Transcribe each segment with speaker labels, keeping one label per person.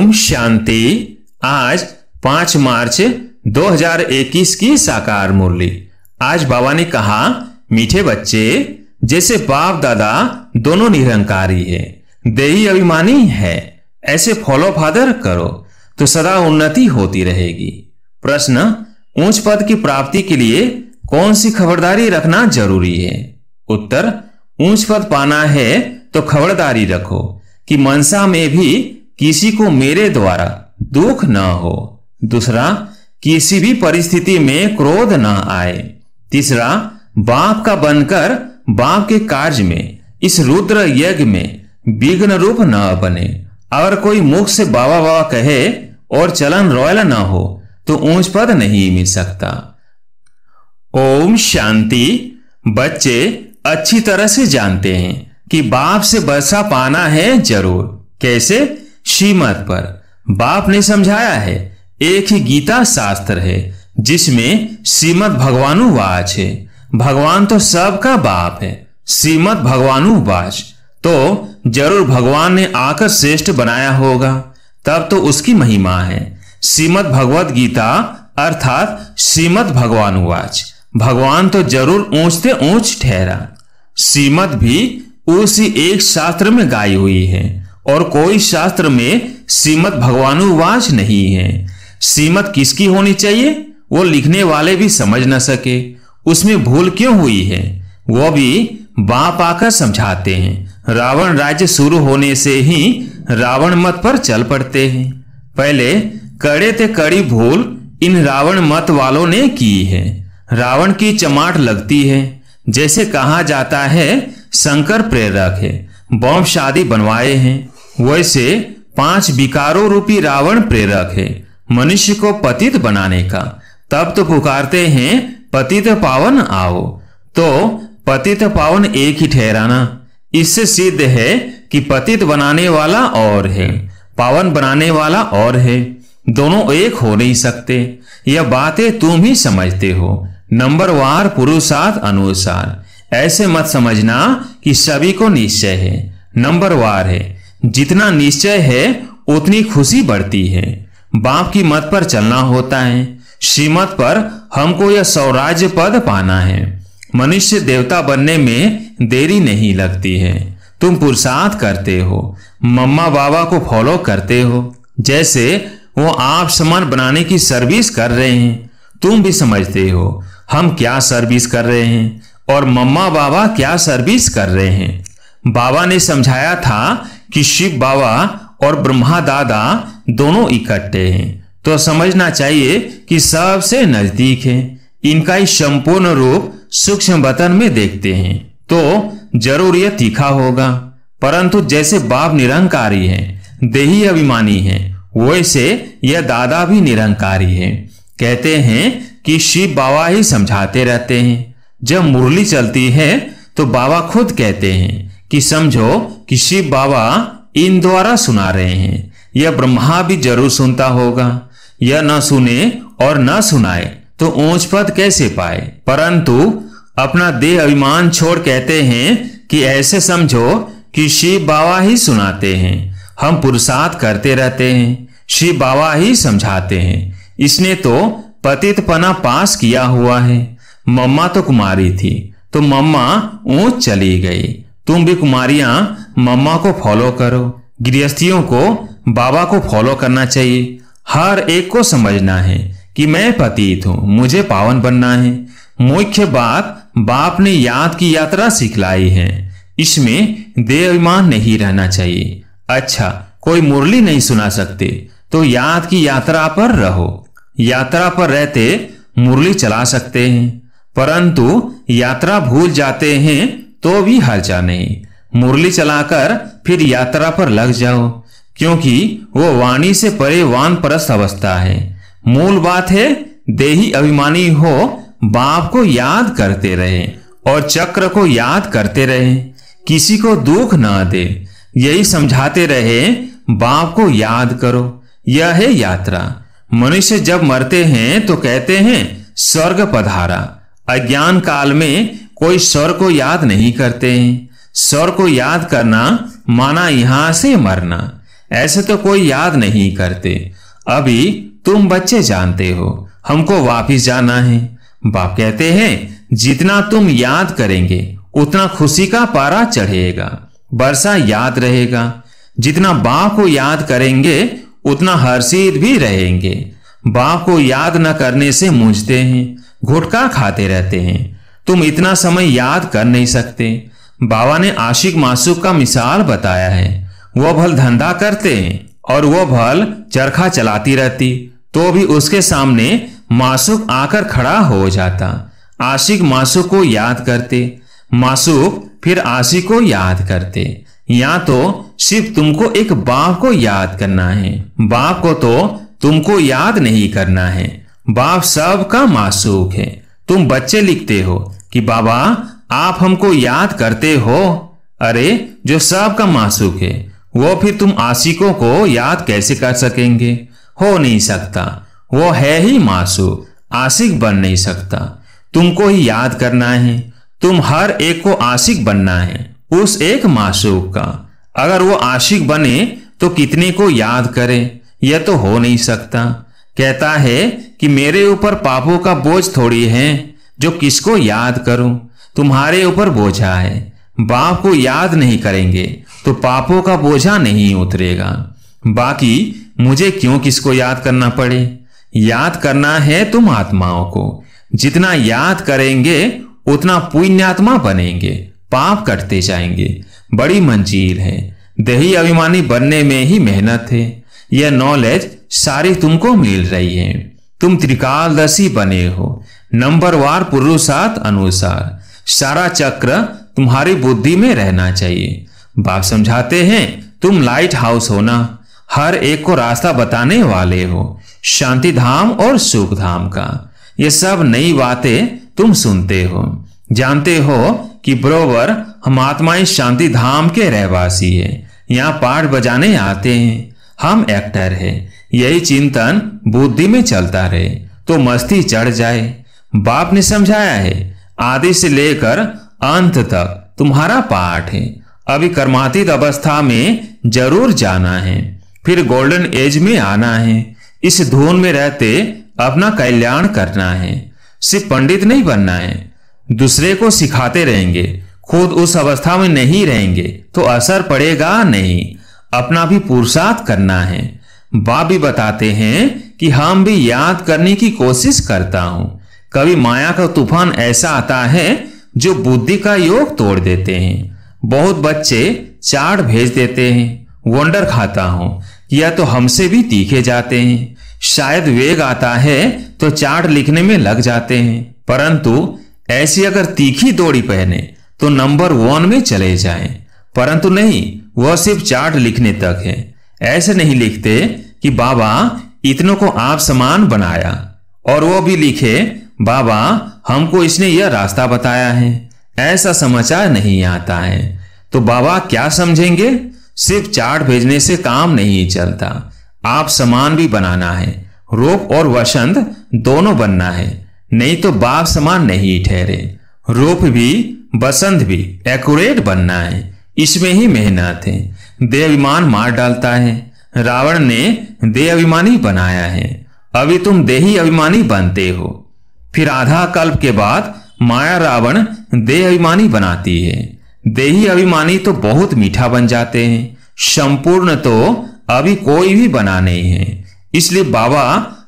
Speaker 1: ओम शांति। आज पाँच मार्च 2021 की साकार मुरली। आज बाबा ने कहा, मीठे बच्चे, जैसे बाप दादा दोनों निरंकारी है, देही अभिमानी है, ऐसे फॉलो फादर करो तो सदा उन्नति होती रहेगी। प्रश्न, ऊंच पद की प्राप्ति के लिए कौन सी खबरदारी रखना ज़रूरी है? उत्तर, ऊंच पद पाना है तो खबरदारी रखो, कि मनसा में भी किसी को मेरे द्वारा दुख न हो। दूसरा, किसी भी परिस्थिति में क्रोध न आए। तीसरा, बाप का बनकर बाप के कार्य में, इस रुद्र यज्ञ में विघ्न रूप न बने। अगर कोई मुख से बाबा बाबा कहे और चलन रॉयल न हो तो ऊंच पद नहीं मिल सकता। ओम शांति। बच्चे अच्छी तरह से जानते हैं कि बाप से बसा पाना है ज़रूर। कैसे? श्रीमत पर। बाप ने समझाया है, एक ही गीता शास्त्र है, जिसमें श्रीमद भगवानुवाच है। भगवान तो सबका बाप है, श्रीमद भगवानुवाच तो ज़रूर भगवान ने आकर श्रेष्ठ बनाया होगा, तब तो उसकी महिमा है। श्रीमद भगवत गीता, अर्थात श्रीमद भगवानुवाच भगवान तो ज़रूर ऊंचते ऊंच ठहरा। श्रीमद भी उसी एक शास्त्र में गाई हुई है। और कोई शास्त्र में श्रीमद भगवानुवाच नहीं है। श्रीमद किसकी होनी चाहिए? वो लिखने वाले भी समझ न सके। उसमें भूल क्यों हुई है? वो भी बाप आकर समझाते हैं। रावण राज्य शुरू होने से ही रावण मत पर चल पड़ते हैं। पहले कड़े ते कड़ी भूल इन रावण मत वालों ने की है। रावण की चमाट लगती है। जैसे कहा जाता है, शंकर प्रेरक है। बम शादी बनवाए हैं। वैसे पाँच विकारों रूपी रावण प्रेरक है, मनुष्य को पतित बनाने का। तब तो पुकारते हैं, पतित पावन आओ। तो पतित पावन एक ही ठहराना, इससे सिद्ध है कि पतित बनाने वाला और है, पावन बनाने वाला और है। दोनों एक हो नहीं सकते, यह बातें तुम ही समझते हो। नंबरवार पुरुषार्थ अनुसार। ऐसे मत समझना कि सभी को निश्चय है। नंबरवार है, जितना निश्चय है, उतनी खुशी बढ़ती है। बाप की मत पर चलना होता है। श्रीमत पर हमको यह स्वराज्य पद पाना है। मनुष्य देवता बनने में देरी नहीं लगती है। तुम पुरुषार्थ करते हो। मम्मा बाबा को फॉलो करते हो। जैसे वो आप समान बनाने की सर्विस कर रहे हैं। तुम भी समझते हो, हम क्या सर्विस कर रहे हैं। और मम्मा बाबा क्या सर्विस कर रहे हैं? बाबा ने समझाया था कि शिव बाबा और ब्रह्मा दादा दोनों इकट्ठे हैं। तो समझना चाहिए कि सबसे नज़दीक है। इनका ही संपूर्ण रूप सूक्ष्म बतन में देखते हैं। तो ज़रूर यह तीखा होगा। परंतु जैसे बाप निरंकारी है, देही अभिमानी है, वैसे यह दादा भी निरंकारी है। कहते हैं कि शिव बाबा ही समझाते रहते हैं। जब मुरली चलती है तो बाबा खुद कहते हैं कि समझो कि शिव बाबा इन द्वारा सुना रहे हैं। यह ब्रह्मा भी ज़रूर सुनता होगा। यह न सुने और न सुनाए तो ऊंच पद कैसे पाए? परंतु अपना देह अभिमान छोड़ कहते हैं कि ऐसे समझो कि शिव बाबा ही सुनाते हैं। हम पुरुषार्थ करते रहते हैं, शिव बाबा ही समझाते हैं। इसने तो पतित पना पास किया हुआ है। मम्मा तो कुमारी थी तो मम्मा ऊंच चली गई। तुम भी कुमारियाँ, मम्मा को फॉलो करो। गृहस्थियों को, बाबा को फॉलो करना चाहिए। हर एक को समझना है कि मैं पतित हूँ, मुझे पावन बनना है। मुख्य बात, बाप ने याद की यात्रा सिखलाई है। इसमें देवाभिमान नहीं रहना चाहिए। अच्छा कोई मुरली नहीं सुना सकते तो याद की यात्रा पर रहो। यात्रा पर रहते मुरली चला सकते हैं। परंतु यात्रा भूल जाते हैं तो भी हर्जा नहीं मुरली चलाकर फिर यात्रा पर लग जाओ, क्योंकि वो वाणी से परे वान परस्त अवस्था है। मूल बात है, देही अभिमानी हो, बाप को याद करते रहे और चक्र को याद करते रहे। किसी को दुख ना दे, यही समझाते रहे, बाप को याद करो, यह है यात्रा। मनुष्य जब मरते हैं तो कहते हैं, स्वर्ग पधारा। अज्ञान काल में कोई स्वर को याद नहीं करते हैं। स्वर को याद करना, माना यहाँ से मरना। ऐसे तो कोई याद नहीं करते। अभी तुम बच्चे जानते हो, हमको वापिस जाना है। बाप कहते हैं, जितना तुम याद करेंगे, उतना खुशी का पारा चढ़ेगा वर्षा याद रहेगा। जितना बाप को याद करेंगे, उतना हर्षित भी रहेंगे। बाप को याद न करने से मुझते हैं। घुटका खाते रहते हैं। तुम इतना समय याद कर नहीं सकते। बाबा ने आशिक मासूक का मिसाल बताया है। वो भल धंधा करते हैं और वो भल चरखा चलाती रहती तो भी उसके सामने मासूक आकर खड़ा हो जाता। आशिक मासूक को याद करते, मासूक फिर आशिक को याद करते। या तो सिर्फ़ तुमको एक बाप को याद करना है। बाप को तो तुमको याद नहीं करना है। बाप सबका मासूक है। तुम बच्चे लिखते हो कि, बाबा, आप हमको याद करते हो। अरे, जो सबका मासूक है, वो फिर तुम आशिकों को याद कैसे कर सकेंगे? हो नहीं सकता। वो है ही मासूक, आशिक बन नहीं सकता। तुमको ही याद करना है। तुम हर एक को आशिक बनना है, उस एक मासूक का। अगर वो आशिक बने तो कितने को याद करे? यह तो हो नहीं सकता। कहता है कि मेरे ऊपर पापों का बोझ थोड़ी है, जो किसको याद करूँ? तुम्हारे ऊपर बोझा है। बाप को याद नहीं करेंगे तो पापों का बोझा नहीं उतरेगा। बाकी, मुझे क्यों किसको याद करना पड़े? याद करना है तुम आत्माओं को। जितना याद करेंगे, उतना पुण्यात्मा बनेंगे। पाप कटते जाएँगे। बड़ी मंजिल है। दही अभिमानी बनने में ही मेहनत है। यह नॉलेज सारी तुमको मिल रही है। तुम त्रिकालदर्शी बने हो। नंबरवार पुरुषार्थ अनुसार। सारा चक्र तुम्हारी बुद्धि में रहना चाहिए। बाप समझाते हैं, तुम लाइट हाउस हो ना। हर एक को रास्ता बताने वाले हो। शांति धाम और सुख धाम का। ये सब नई बातें तुम सुनते हो। जानते हो कि बरोबर हम आत्माएँ शांति धाम के रहवासी है। यहाँ पाठ बजाने आते हैं। हम एक्टर है। यही चिंतन बुद्धि में चलता रहे तो मस्ती चढ़ जाए। बाप ने समझाया है, आदि से लेकर अंत तक तुम्हारा पाठ है। अभी कर्मातीत अवस्था में ज़रूर जाना है, फिर गोल्डन एज में आना है। इस धुन में रहते अपना कल्याण करना है, सिर्फ़ पंडित नहीं बनना है। दूसरे को सिखाते रहेंगे, खुद उस अवस्था में नहीं रहेंगे तो असर पड़ेगा नहीं। अपना भी पुरुषार्थ करना है। भी बताते हैं कि हम भी याद करने की कोशिश करता हूँ। कभी माया का तूफ़ान ऐसा आता है जो बुद्धि का योग तोड़ देते हैं। बहुत बच्चे चाट भेज देते हैं। वंडर खाता हूँ। या तो हमसे भी तीखे जाते हैं। शायद वेग आता है तो चाट लिखने में लग जाते हैं। परंतु ऐसी अगर तीखी दौड़ी पहने तो नंबर वन में चले जाएँ। परंतु नहीं, वह सिर्फ़ चार्ट लिखने तक है। ऐसे नहीं लिखते कि बाबा इतनों को आप समान बनाया। और वो भी लिखे, बाबा, हमको इसने यह रास्ता बताया है, ऐसा समाचार नहीं आता है। तो बाबा क्या समझेंगे? सिर्फ़ चार्ट भेजने से काम नहीं चलता। आप समान भी बनाना है रूप और वसंत दोनों बनना है, नहीं तो बाप समान नहीं ठहरे। रोप भी, बसंत भी एक्यूरेट बनना है, इसमें ही मेहनत है। देह अभिमान मार डालता है। रावण ने देह अभिमानी बनाया है। अभी तुम देही अभिमानी बनते हो। फिर आधा कल्प के बाद माया रावण देह अभिमानी बनाती है। देही अभिमानी तो बहुत मीठा बन जाते हैं। संपूर्ण तो अभी कोई भी बना नहीं है। इसलिए बाबा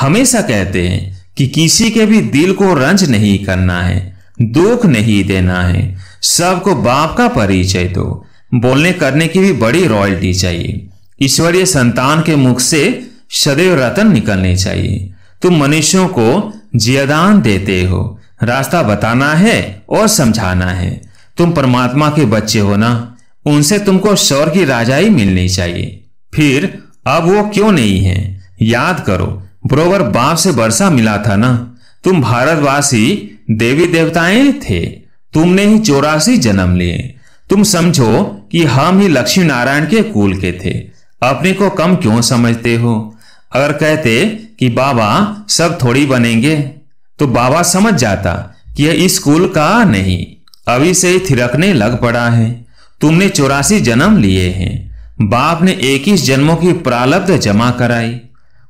Speaker 1: हमेशा कहते हैं कि किसी के भी दिल को रंज नहीं करना है, दुख नहीं देना है। सबको बाप का परिचय दो। बोलने करने की भी बड़ी रॉयल्टी चाहिए। ईश्वरीय संतान के मुख से सदैव रतन निकलने चाहिए। तुम मनुष्यों को जियादान देते हो, रास्ता बताना है और समझाना है। तुम परमात्मा के बच्चे हो ना, उनसे तुमको स्वर की राजाई मिलनी चाहिए। फिर अब वो क्यों नहीं है? याद करो, बरोबर बाप से वर्षा मिला था ना। तुम भारतवासी देवी देवताएँ थे, तुमने ही चौरासी जन्म लिए। तुम समझो कि हम ही लक्ष्मी नारायण के कुल के थे। अपने को कम क्यों समझते हो? अगर कहते कि बाबा सब थोड़ी बनेंगे तो बाबा समझ जाता कि यह स्कूल का नहीं। अभी से थिरकने लग पड़ा है। तुमने चौरासी जन्म लिए हैं। बाप ने इक्कीस जन्मों की प्रालब्ध जमा कराई।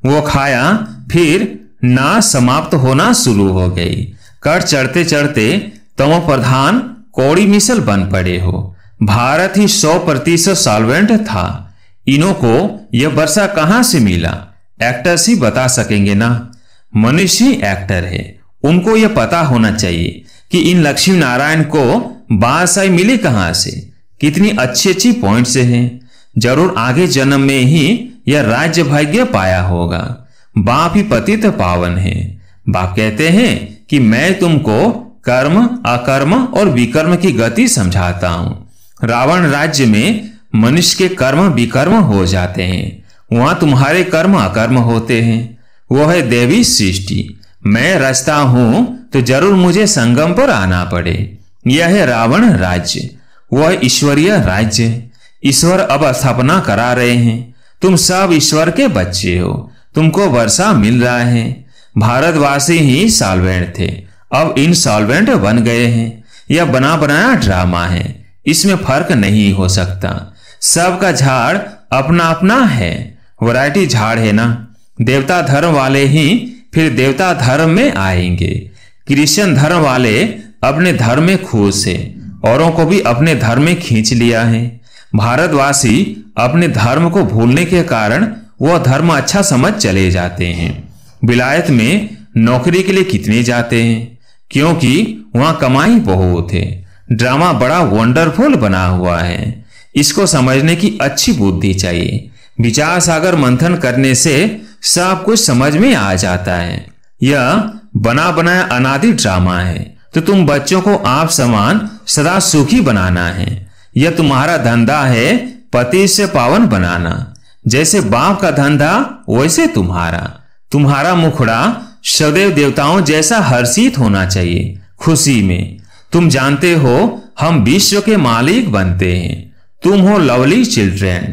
Speaker 1: वो खाया, फिर ना समाप्त होना शुरू हो गई। कर चढ़ते चढ़ते तमो प्रधान कौड़ी मिसल बन पड़े हो। भारत ही सौ प्रतिशत सॉल्वेंट था। इन्हों को यह वर्षा कहाँ से मिला? एक्टर्स ही बता सकेंगे ना। मनुष्य ही एक्टर है। उनको यह पता होना चाहिए कि इन लक्ष्मी नारायण को बादशाही मिली कहाँ से? कितनी अच्छी अच्छी पॉइंट से हैं। ज़रूर आगे जन्म में ही यह राज्य भाग्य पाया होगा। बाप ही पतित पावन है। बाप कहते हैं कि मैं तुमको कर्म, अकर्म और विकर्म की गति समझाता हूँ। रावण राज्य में मनुष्य के कर्म, विकर्म हो जाते हैं। वहाँ तुम्हारे कर्म, अकर्म होते हैं। वो है देवी सृष्टि। मैं रचता हूँ तो ज़रूर मुझे संगम पर आना पड़े। यह है रावण राज्य। वह ईश्वरीय राज्य। ईश्वर अब स्थापना करा रहे हैं। तुम सब ईश्वर के बच्चे हो। तुमको वर्षा मिल रहा है। भारतवासी ही सॉल्वेंट थे। अब इन सॉल्वेंट बन गए हैं यह बना बनाया ड्रामा है। इसमें फ़र्क नहीं हो सकता। सबका झाड़ अपना अपना है। वैरायटी झाड़ है ना? देवता धर्म वाले ही फिर देवता धर्म में आएँगे। क्रिश्चियन धर्म वाले अपने धर्म में खुश है। औरों को भी अपने धर्म में खींच लिया है। भारतवासी अपने धर्म को भूलने के कारण वह धर्म अच्छा समझ चले जाते हैं। विलायत में नौकरी के लिए कितने जाते हैं? क्योंकि वहाँ कमाई बहुत है। ड्रामा बड़ा वंडरफुल बना हुआ है। इसको समझने की अच्छी बुद्धि चाहिए। विचार सागर मंथन करने से सब कुछ समझ में आ जाता है। यह बना बनाया अनादि ड्रामा है। तो तुम बच्चों को आप समान सदा सुखी बनाना है। यह तुम्हारा धंधा है पति से पावन बनाना। जैसे बाप का धंधा, वैसे तुम्हारा। तुम्हारा मुखड़ा सदैव देवताओं जैसा हर्षित होना चाहिए, खुशी में। तुम जानते हो, हम विश्व के मालिक बनते हैं। तुम हो लवली चिल्ड्रेन,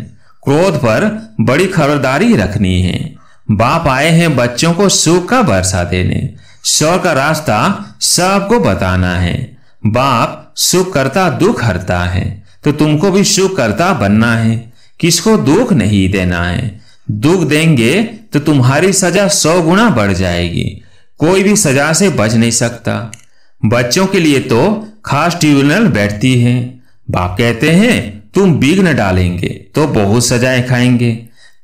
Speaker 1: क्रोध पर बड़ी खबरदारी रखनी है। बाप आए हैं बच्चों को सुख का वर्षा देने। शौर का रास्ता सबको बताना है। बाप सुख करता दुख हरता है तो तुमको भी सुख करता बनना है। किसको दुख नहीं देना है? दुख देंगे तो तुम्हारी सजा सौ गुना बढ़ जाएगी। कोई भी सजा से बच नहीं सकता। बच्चों के लिए तो खास ट्रिब्यूनल बैठती है। बाप कहते हैं, तुम विघ्न डालेंगे तो बहुत सजाएँ खाएँगे।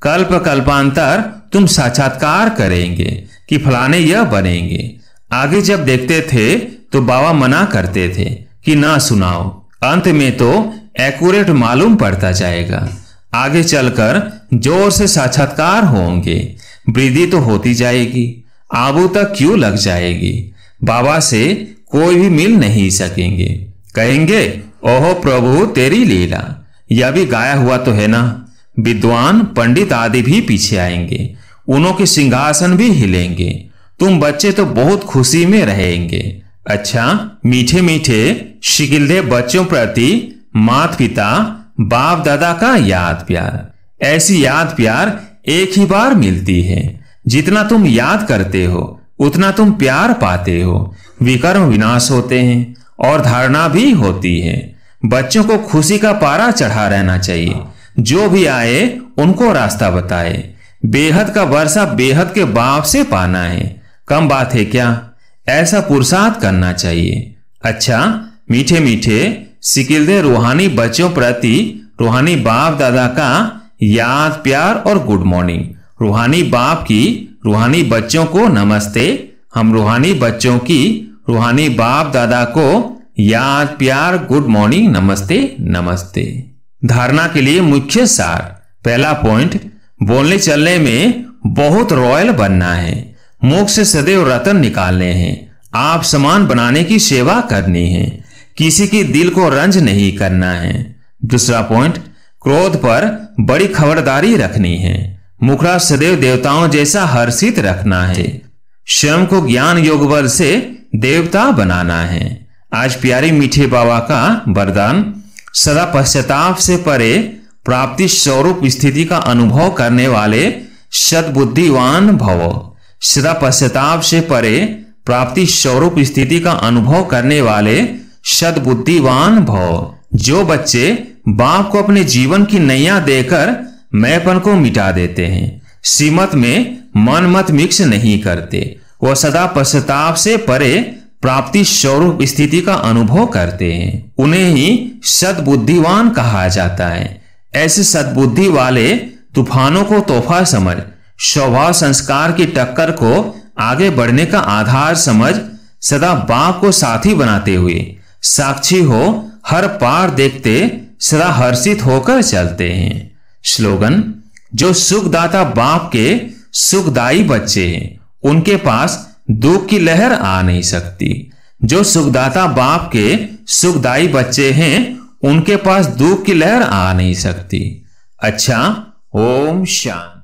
Speaker 1: कल्प कल्पांतर तुम साक्षात्कार करेंगे कि फलाने यह बनेंगे। आगे जब देखते थे तो बाबा मना करते थे कि ना सुनाओ। अंत में तो एक्यूरेट मालूम पड़ता जाएगा। आगे चलकर ज़ोर से साक्षात्कार होंगे। वृद्धि तो होती जाएगी। आबू तक क्यों लग जाएगी? बाबा से कोई भी मिल नहीं सकेंगे। कहेंगे, ओहो प्रभु, तेरी लीला। यह भी गाया हुआ तो है ना? विद्वान, पंडित आदि भी पीछे आएँगे। उनों के सिंहासन भी हिलेंगे। तुम बच्चे तो बहुत खुशी में रहेंगे। अच्छा मीठे मीठे शिकिलदे बच्चों प्रति मात पिता बाप दादा का याद प्यार। ऐसी याद प्यार एक ही बार मिलती है। जितना तुम याद करते हो, उतना तुम प्यार पाते हो। विकर्म विनाश होते हैं और धारणा भी होती है। बच्चों को खुशी का पारा चढ़ा रहना चाहिए। जो भी आए, उनको रास्ता बताए। बेहद का वर्षा बेहद के बाप से पाना है। कम बात है क्या? ऐसा पुरुषार्थ करना चाहिए। अच्छा मीठे मीठे सिकिलदे रूहानी बच्चों प्रति रूहानी बाप दादा का याद, प्यार और गुड मॉर्निंग। रूहानी बाप की रूहानी बच्चों को नमस्ते। हम रूहानी बच्चों की रूहानी बाप दादा को याद, प्यार, गुड मॉर्निंग, नमस्ते नमस्ते। धारणा के लिए मुख्य सार। पहला पॉइंट, बोलने चलने में बहुत रॉयल बनना है। मुख से सदैव रतन निकालने हैं। आप समान बनाने की सेवा करनी है। किसी की दिल को रंज नहीं करना है। दूसरा पॉइंट क्रोध पर बड़ी खबरदारी रखनी है। मुखड़ा सदैव देवताओं जैसा हर्षित रखना है। स्वयं को ज्ञान योग बल से देवता बनाना है। आज प्यारी मीठे बाबा का वरदान, सदा पश्चाताप से परे प्राप्ति स्वरूप स्थिति का अनुभव करने वाले सदबुद्धिवान भव, सदा पश्चाताप से परे प्राप्ति स्वरूप स्थिति का अनुभव करने वाले सदबुद्धिवान भव, जो बच्चे बाप को अपने जीवन की नैया देकर मैपन को मिटा देते हैं। श्रीमत में मन मत मिक्स नहीं करते। वो सदा पश्चाताप से परे प्राप्ति स्वरूप स्थिति का अनुभव करते हैं। उन्हें ही सदबुद्धिवान कहा जाता है। ऐसे सदबुद्धि वाले तूफानों को तोहफा समझ, स्वभाव संस्कार की टक्कर को आगे बढ़ने का आधार समझ, सदा बाप को साथी बनाते हुए, साक्षी हो, हर पार देखते सदा हर्षित होकर चलते हैं। स्लोगन जो सुखदाता बाप के सुखदाई बच्चे हैं, उनके पास दुख की लहर आ नहीं सकती। जो सुखदाता बाप के सुखदाई बच्चे हैं, उनके पास दुख की लहर आ नहीं सकती। अच्छा ओम शांति।